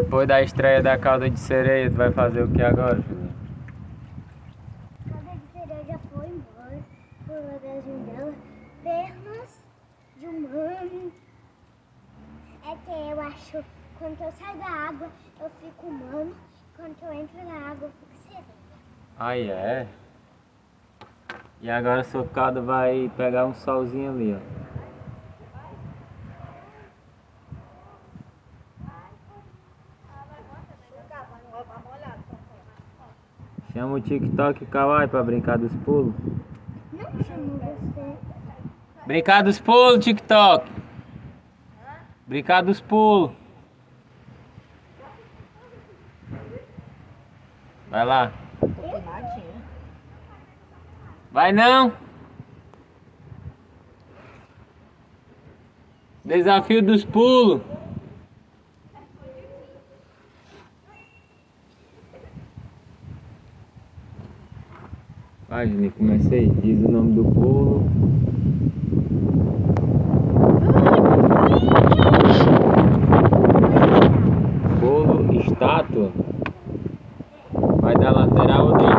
Depois da estreia da calda de sereia, tu vai fazer o que agora, Julinho? Calda de sereia já foi embora. O lugarzinho dela. Pernas de humano. É que eu acho, quando eu saio da água, eu fico humano. Quando eu entro na água, eu fico sereia. Aí é. E agora o socado vai pegar um solzinho ali, ó. Chama o TikTok Kawaii pra brincar dos pulos. Não. Brincar dos pulos, TikTok. Brincar dos pulos. Vai lá. Vai não. Desafio dos pulos. Vai, Juninho, comecei. Diz o nome do pulo. Pulo, estátua. Vai dar lateral ou?